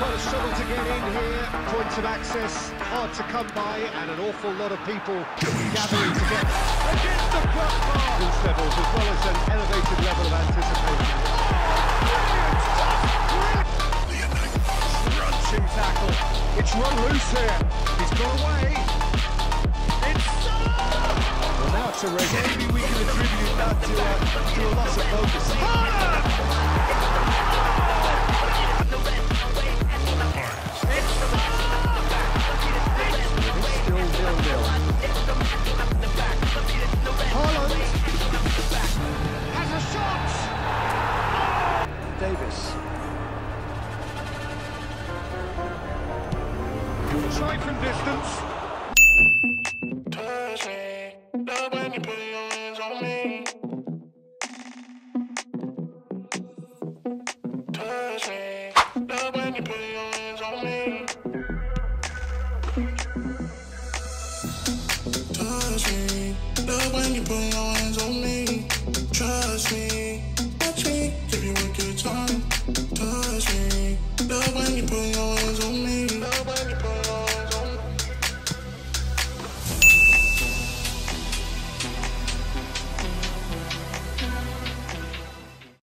quite a struggle to get in here. Points of access hard to come by, and an awful lot of people gathering to get against the crossbar. Boost levels as well as an elevated level of anticipation. Crunching tackle. It's run loose here. He's gone away. It's well, now to Maybe we can attribute that to, uh, to a loss of focus. Your hands on me. Trust me. Watch me. Give you a good time.